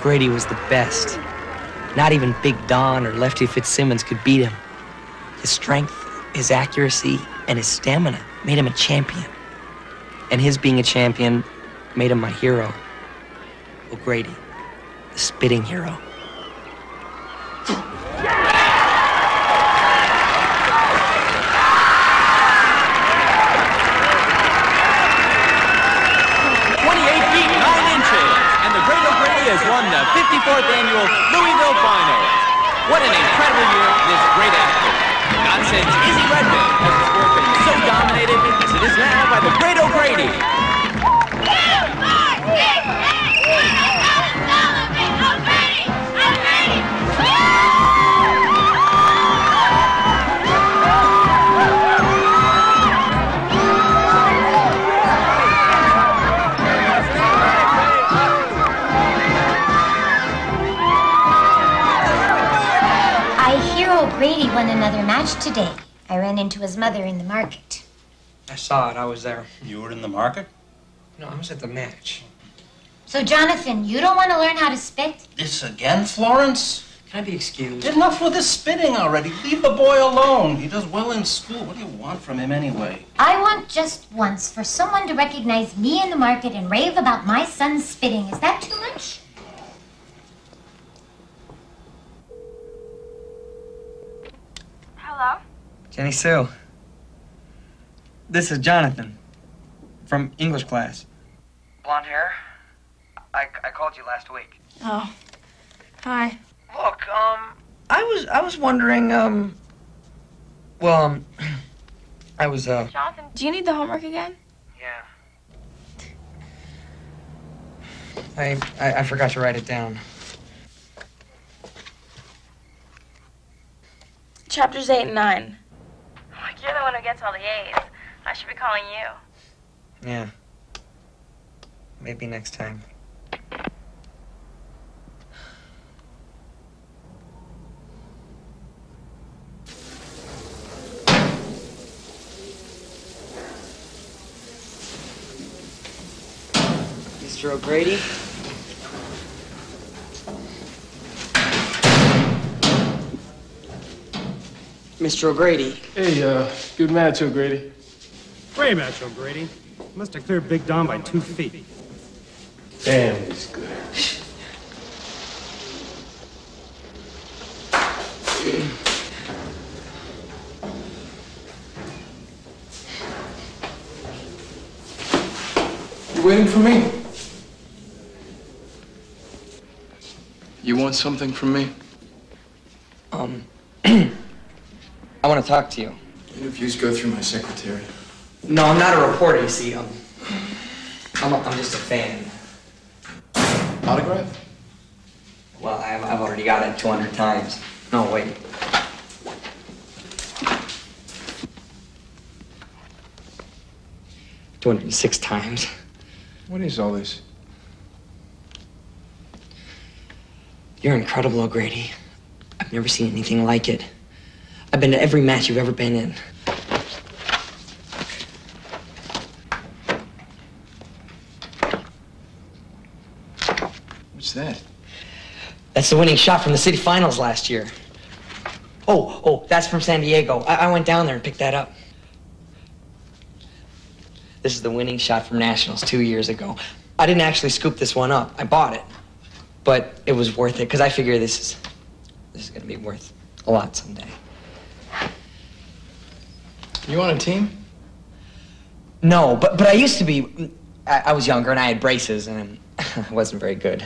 O'Grady was the best. Not even Big Don or Lefty Fitzsimmons could beat him. His strength, his accuracy, and his stamina made him a champion. And his being a champion made him my hero. O'Grady, the spitting hero. has won the 54th annual Louisville Finals. What an incredible year this great athlete. Not since Izzy Redman has the sport been so dominated as it is now by the great O'Grady. Today. I ran into his mother in the market. I saw it. I was there. You were in the market? No, I was at the match. So, Jonathan, you don't want to learn how to spit? This again, Florence? Can I be excused? Enough with this spitting already. Leave the boy alone. He does well in school. What do you want from him anyway? I want just once for someone to recognize me in the market and rave about my son's spitting. Is that too much? Hello? Jenny Sue. This is Jonathan from English class. Blonde hair? I, I called you last week. Oh. Hi. Look, um, I was I was wondering, um, well, um, I was uh. Jonathan, do you need the homework again? Yeah. I, I I forgot to write it down. Chapters 8 and 9. Like, you're the one who gets all the A's. I should be calling you. Yeah. Maybe next time. Mr. O'Grady? Mr. O'Grady. Hey, uh, good match, O'Grady. Great match, O'Grady. Must have cleared Big Don by two feet. Damn, he's good. You waiting for me? You want something from me? Um, I want to talk to you. Interviews go through my secretary. No, I'm not a reporter, you see. Um, I'm, a, I'm just a fan. Autograph? Well, I've, I've already got it 200 times. No, wait. Two hundred and six times. What is all this? You're incredible, O'Grady. I've never seen anything like it. I've been to every match you've ever been in. What's that? That's the winning shot from the city finals last year. Oh, oh, that's from San Diego. I, I went down there and picked that up. This is the winning shot from Nationals two years ago. I didn't actually scoop this one up. I bought it. But it was worth it because I figure this is this is gonna be worth a lot someday. You on a team? No, but but I used to be. I, I was younger and I had braces and I wasn't very good.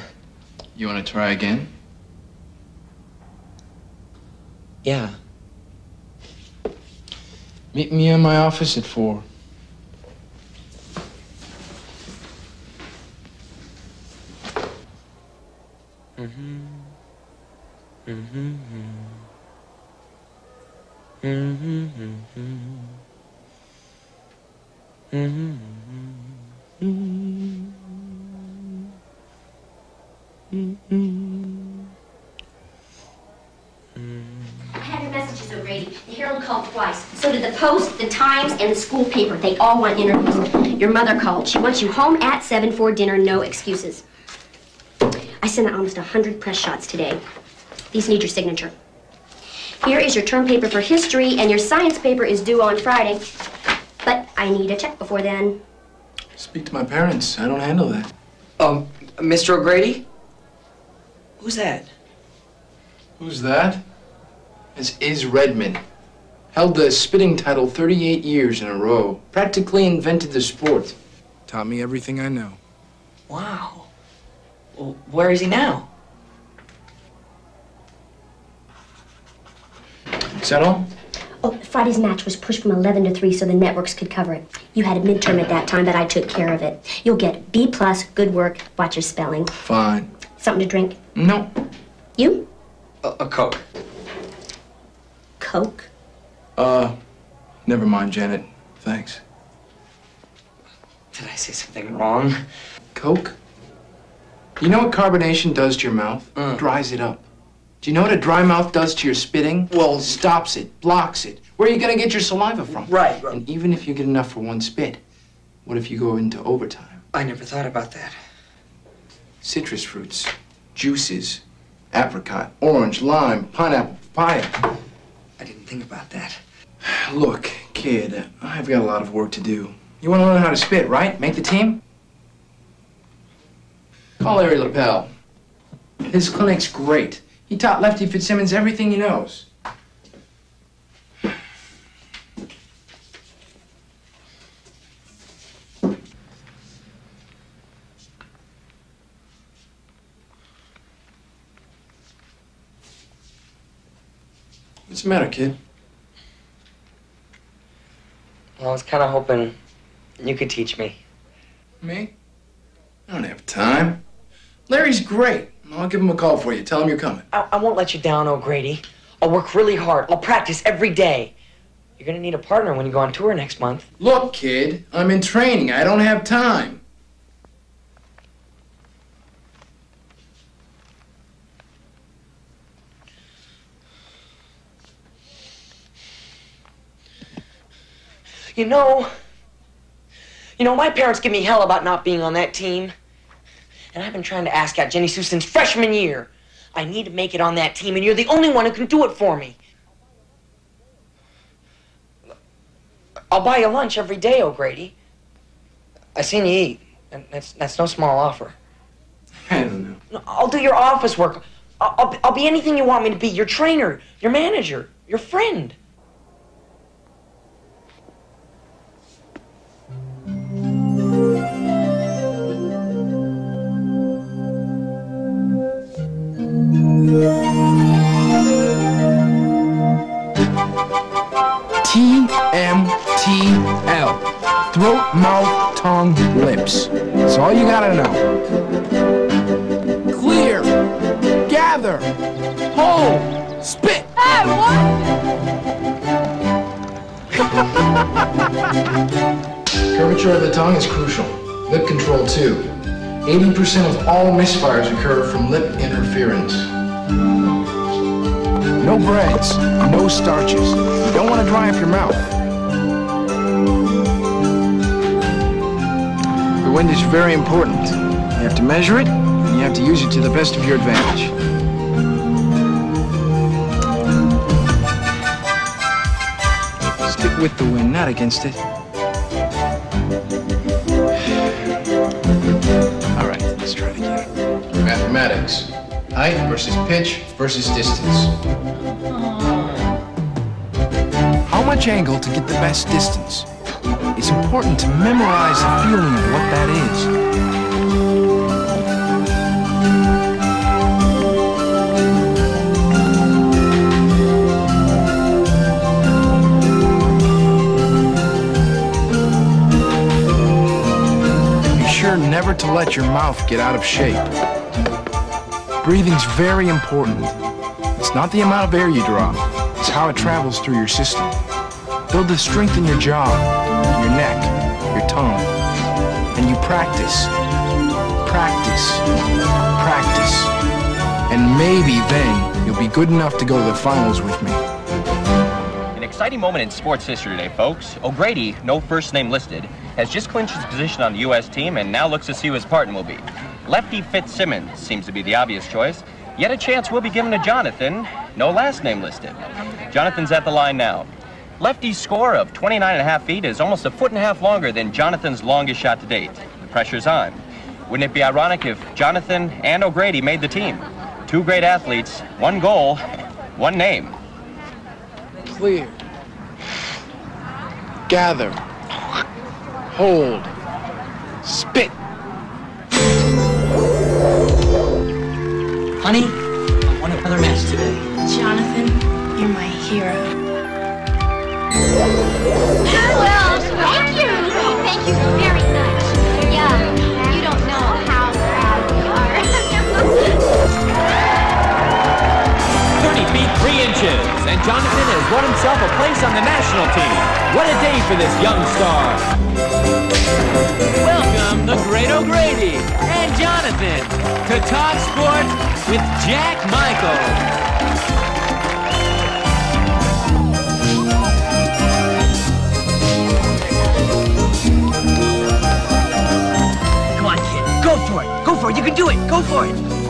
You want to try again? Yeah. Meet me in my office at four. Mm-hmm. Mm-hmm. Post, the Times, and the school paper. They all want interviews. Your mother called. She wants you home at 7 for dinner, no excuses. I sent out almost 100 press shots today. These need your signature. Here is your term paper for history, and your science paper is due on Friday. But I need a check before then. Speak to my parents. I don't handle that. Um, Mr. O'Grady? Who's that? Who's that? It's Iz Redman. Held the spitting title 38 years in a row. Practically invented the sport. Taught me everything I know. Wow. Well, where is he now? Is that all? Oh, Friday's match was pushed from 11 to 3 so the networks could cover it. You had a midterm at that time, but I took care of it. You'll get B plus, good work, watch your spelling. Fine. Something to drink? No. You? A, a Coke. Coke? Uh, never mind, Janet. Thanks. Did I say something wrong? Coke? You know what carbonation does to your mouth? Mm. Dries it up. Do you know what a dry mouth does to your spitting? Well- stops it, blocks it. Where are you gonna get your saliva from? Right, right. And even if you get enough for one spit, what if you go into overtime? I never thought about that. Citrus fruits, juices, apricot, orange, lime, pineapple, papaya. I didn't think about that. Look, kid, I've got a lot of work to do. You want to learn how to spit, right? Make the team? Call Larry LaPel. His clinic's great. He taught Lefty Fitzsimmons everything he knows. What's the matter, kid? Well, I was kind of hoping you could teach me. Me? I don't have time. Larry's great. I'll give him a call for you. Tell him you're coming. I, I won't let you down, O'Grady. I'll work really hard. I'll practice every day. You're gonna need a partner when you go on tour next month. Look, kid, I'm in training. I don't have time. You know, you know, my parents give me hell about not being on that team. And I've been trying to ask out Jenny Sue since freshman year. I need to make it on that team, and you're the only one who can do it for me. I'll buy you lunch every day, O'Grady. I seen you eat, and that's, that's no small offer. I don't know. No, I'll do your office work. I'll, I'll, I'll be anything you want me to be. Your trainer, your manager, your friend. TMTL. Throat, mouth, tongue, lips. That's all you gotta know. Clear. Gather. Hold. Spit. Hey, what? Curvature of the tongue is crucial. Lip control, too. 80% of all misfires occur from lip interference. No breads, no starches. Don't want to dry up your mouth. The wind is very important. You have to measure it, and you have to use it to the best of your advantage. Stick with the wind, not against it. All right, let's try again. Mathematics. Height versus pitch versus distance. How much angle to get the best distance? It's important to memorize the feeling of what that is. Never to let your mouth get out of shape. Breathing's very important. It's not the amount of air you draw, it's how it travels through your system. Build the strength in your jaw, your neck, your tongue. And you practice, practice, practice. And maybe then you'll be good enough to go to the finals with me. An exciting moment in sports history today, folks. O'Grady, no first name listed, has just clinched his position on the U.S. team and now looks to see who his partner will be. Lefty Fitzsimmons seems to be the obvious choice. Yet a chance will be given to Jonathan. No last name listed. Jonathan's at the line now. Lefty's score of 29 and a half feet is almost a foot and a half longer than Jonathan's longest shot to date. The pressure's on. Wouldn't it be ironic if Jonathan and O'Grady made the team? Two great athletes, one goal, one name. Clear. Gather. Hold. Spit. Honey, I want another match today. Jonathan, you're my hero. Well, thank you. Thank you very much. Yeah, you don't know how proud we are. 30 feet 3 inches, and Jonathan has won himself a place on the national team. What a day for this young star. Great O'Grady and Jonathan to Talk Sports with Jack Michael. Come on, kid. Go for it. Go for it. You can do it. Go for it.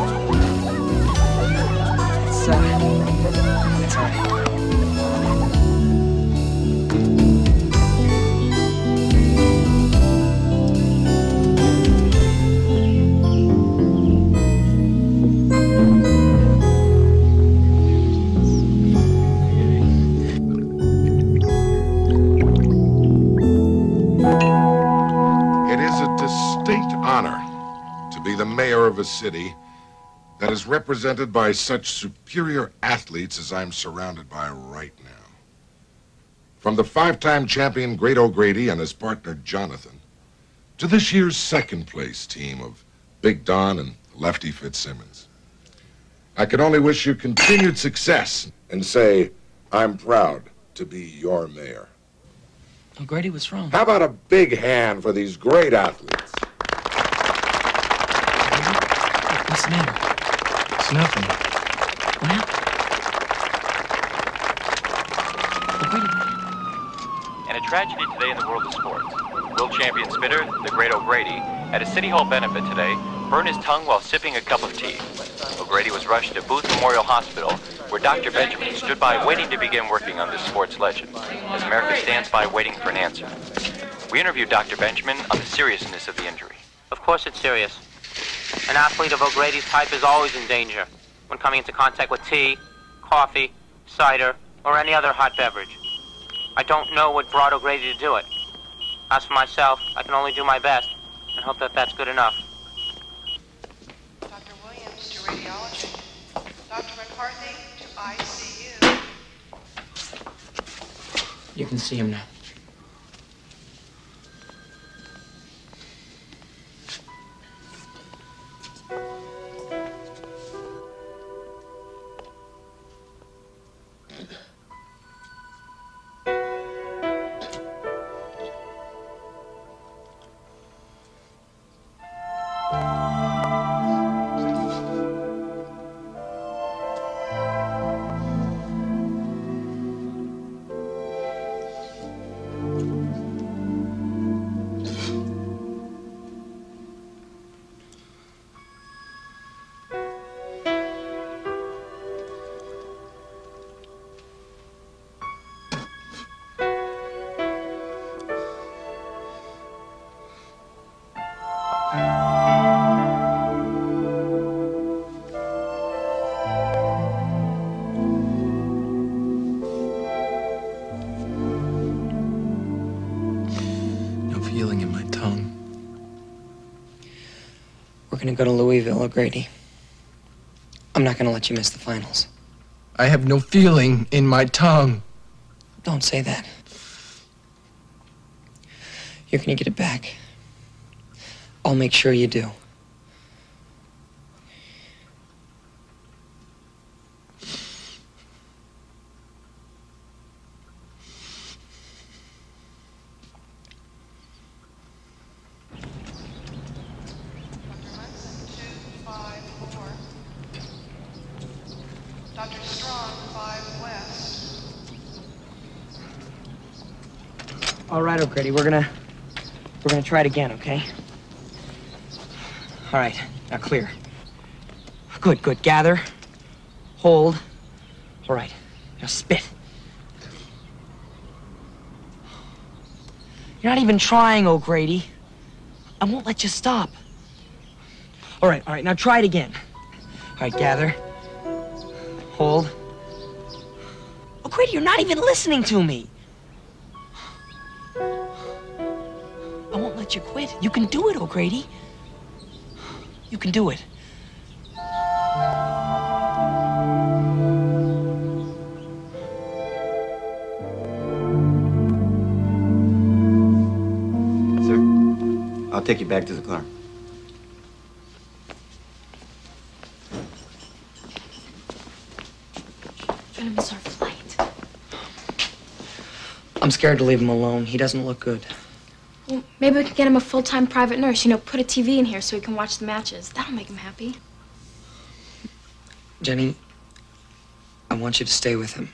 A city that is represented by such superior athletes as I'm surrounded by right now. From the five-time champion Great O'Grady and his partner Jonathan, to this year's second place team of Big Don and Lefty Fitzsimmons. I can only wish you continued success and say, I'm proud to be your mayor. O'Grady, was wrong? How about a big hand for these great athletes? What's the matter? It's nothing. What happened? O'Grady, And a tragedy today in the world of sports. World champion spinner, the great O'Grady, at a City Hall benefit today, burned his tongue while sipping a cup of tea. O'Grady was rushed to Booth Memorial Hospital, where Dr. Benjamin stood by waiting to begin working on this sports legend, as America stands by waiting for an answer. We interviewed Dr. Benjamin on the seriousness of the injury. Of course it's serious. An athlete of O'Grady's type is always in danger when coming into contact with tea, coffee, cider, or any other hot beverage. I don't know what brought O'Grady to do it. As for myself, I can only do my best and hope that that's good enough. Dr. Williams to radiology. Dr. McCarthy to ICU. you can see him now. Feeling in my tongue. We're gonna go to Louisville, O'Grady. I'm not gonna let you miss the finals. I have no feeling in my tongue. Don't say that. You're gonna get it back. I'll make sure you do. Dr. Munson, 254. Dr. Strong, 5 West. All right, O'Grady, we're gonna we're gonna try it again, okay? All right. Now clear. Good, good. Gather. Hold. All right. Now spit. You're not even trying, O'Grady. I won't let you stop. All right, all right. Now try it again. All right, gather. Hold. O'Grady, you're not even listening to me. I won't let you quit. You can do it, O'Grady. You can do it. Sir, I'll take you back to the car. Gonna miss our flight. I'm scared to leave him alone. He doesn't look good. Well, maybe we could get him a full-time private nurse. You know, put a TV in here so he can watch the matches. That'll make him happy. Jenny, I want you to stay with him.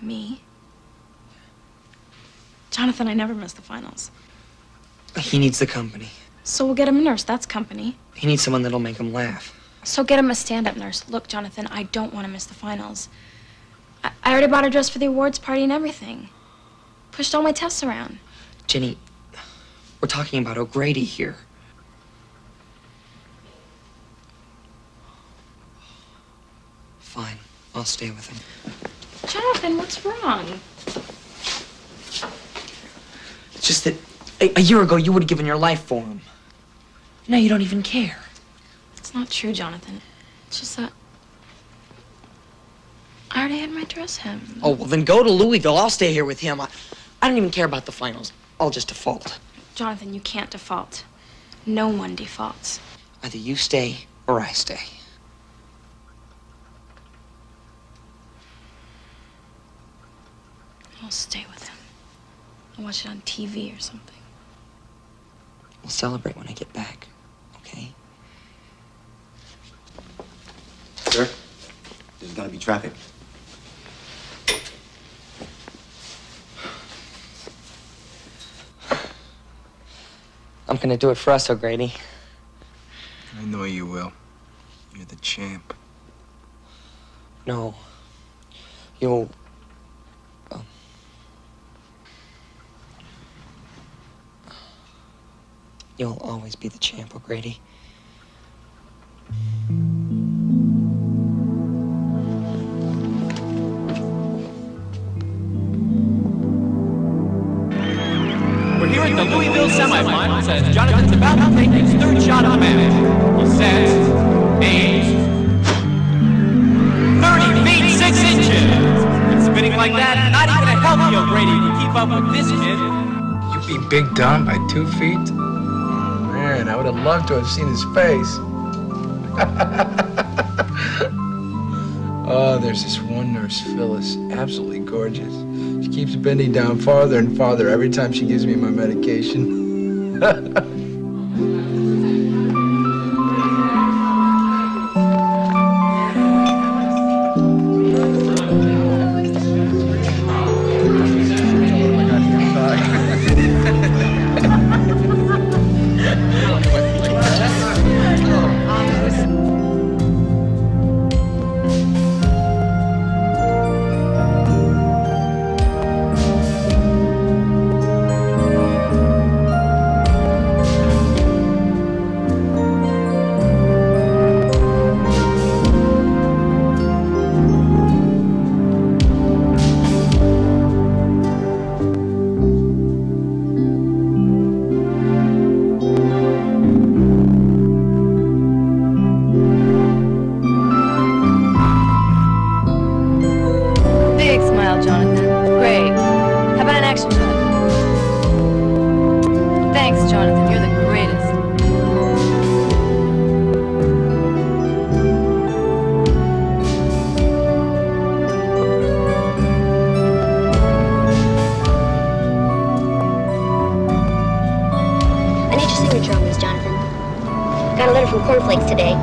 Me? Jonathan, I never miss the finals. He needs the company. So we'll get him a nurse. That's company. He needs someone that'll make him laugh. So get him a stand-up nurse. Look, Jonathan, I don't want to miss the finals. I, I already bought a dress for the awards party and everything. Pushed all my tests around. Jenny, we're talking about O'Grady here. Fine, I'll stay with him. Jonathan, what's wrong? It's just that a, a year ago you would have given your life for him. Now you don't even care. It's not true, Jonathan. It's just that I already had my dress hem. Oh, well, then go to Louisville. I'll stay here with him. I, I don't even care about the finals. I'll just default. Jonathan, you can't default. No one defaults. Either you stay or I stay. I'll stay with him. I'll watch it on TV or something. We'll celebrate when I get back, okay? Sir, there's gonna be traffic. I'm gonna do it for us, O'Grady. I know you will. You're the champ. No. You'll. um, You'll always be the champ, O'Grady. As Jonathan's about to take his third shot the match. He sets, aims, 30 feet 6 inches. And spinning like that, not even a healthy O'Grady can keep up with this kid. You beat Big Don by two feet? Man, I would have loved to have seen his face. oh, there's this one nurse, Phyllis, absolutely gorgeous. She keeps bending down farther and farther every time she gives me my medication. from Cornflakes today.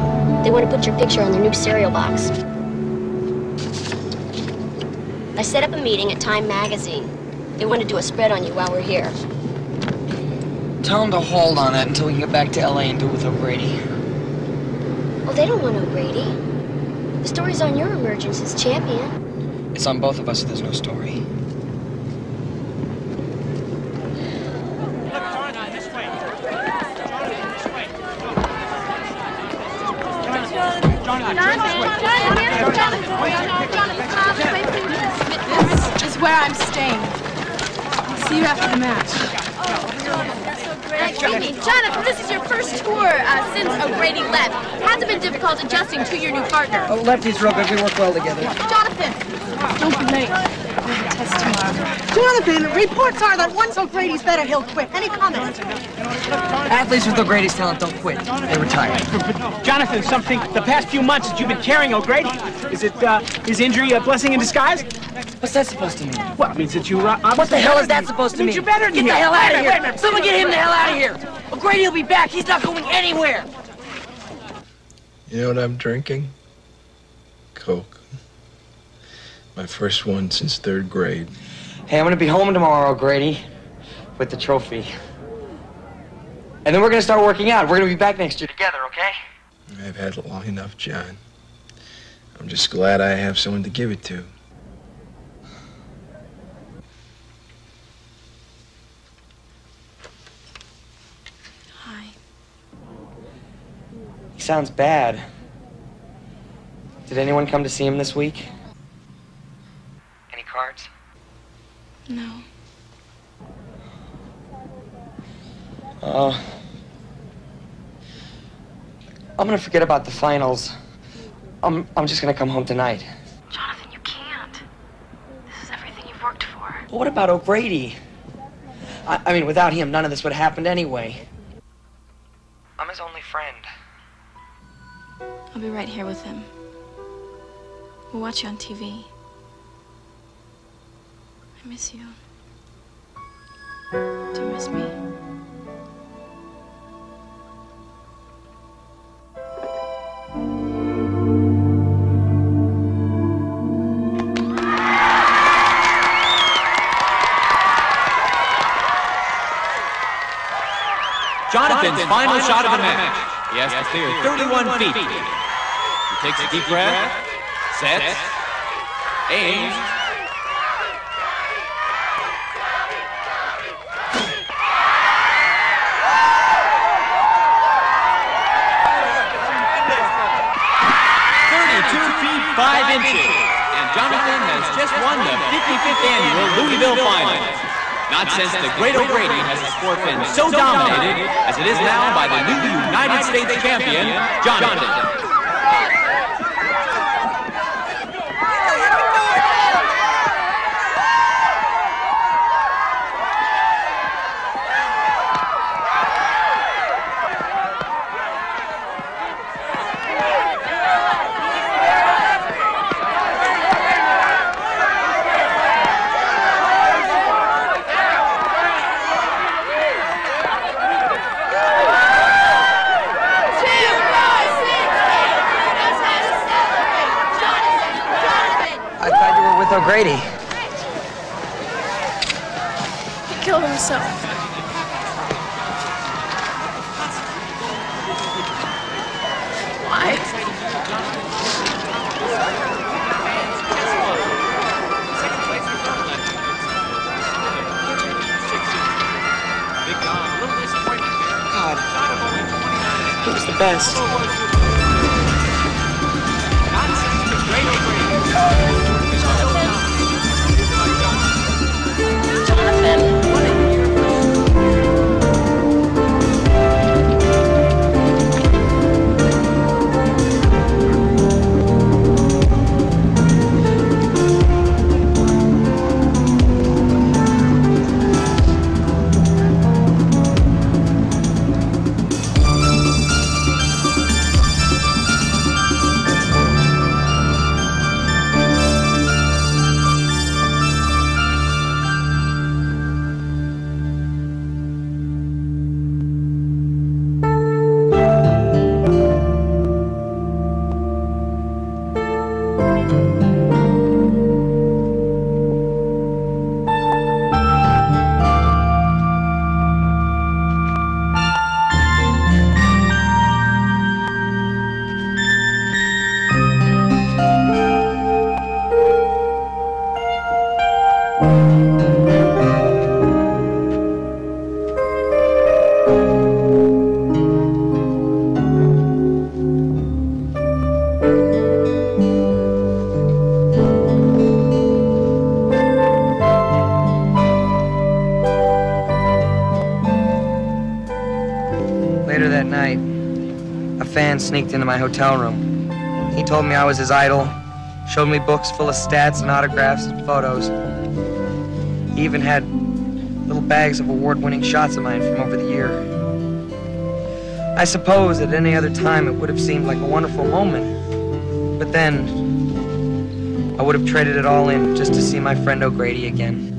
They want to put your picture on their new cereal box. I set up a meeting at Time Magazine. They want to do a spread on you while we're here. Tell them to hold on that until we can get back to LA and do it with O'Grady. Well, they don't want O'Grady. The story's on your emergence as champion. It's on both of us if there's no story. You after the match. Excuse me, Jonathan, this is your first tour uh, since O'Grady left. Has it been difficult adjusting to your new partner? Oh, Lefty's real good. We work well together. Jonathan! Don't be late. We have a test tomorrow. Jonathan, reports are that once O'Grady's better, he'll quit. Any comment? Athletes with O'Grady's talent don't quit. They retire. Jonathan, something the past few months that you've been carrying O'Grady. Is it uh, his injury a blessing in disguise? What's that supposed to mean? Well, it means that you. Uh, What the hell is that supposed to mean? you're better than Get the hell out of here! wait a minute. Someone get him the hell out of here! O'Grady will be back. He's not going anywhere. You know what I'm drinking? Coke. My first one since third grade. Hey, I'm gonna be home tomorrow, Grady, with the trophy. And then we're gonna start working out. We're gonna be back next year together, okay? I've had it long enough, John. I'm just glad I have someone to give it to. Hi. He sounds bad. Did anyone come to see him this week? Any cards? No. Uh, I'm gonna forget about the finals. I'm, I'm just gonna come home tonight. Jonathan, you can't. This is everything you've worked for. But what about O'Grady? I, I mean, without him, none of this would have happened anyway. I'm his only friend. I'll be right here with him. We'll watch you on TV. I miss you. Do you miss me? Jonathan's final shot of the match. He has to clear 31 feet. He takes a deep breath, sets, aims, Thirty-two feet five inches, and Jonathan has just won the 55th annual Louisville Finals. Not since the Great O'Grady has the sport been so dominated as it is now by the new United States champion, Jonathan. I thought you fan sneaked into my hotel room. He told me I was his idol, showed me books full of stats and autographs and photos. He even had little bags of award-winning shots of mine from over the year. I suppose at any other time it would have seemed like a wonderful moment, but then I would have traded it all in just to see my friend O'Grady again.